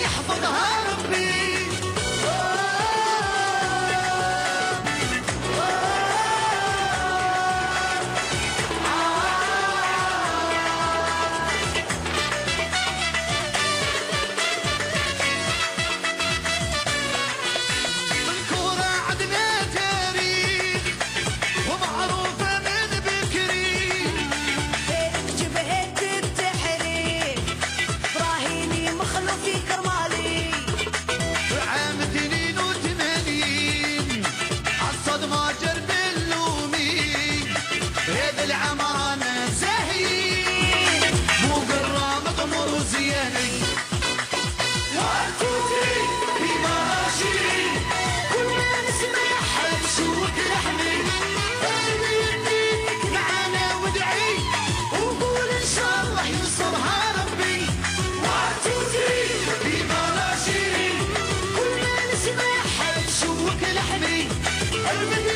يحفظها. Hadi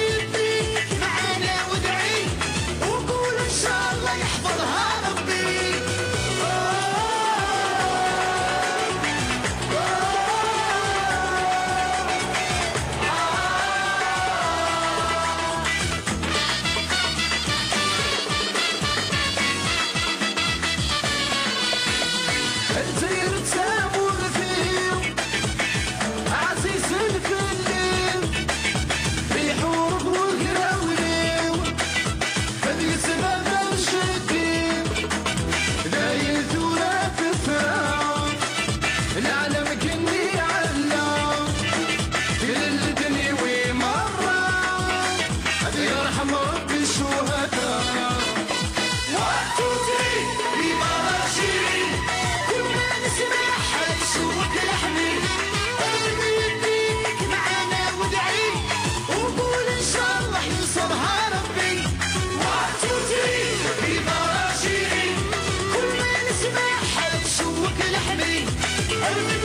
Everything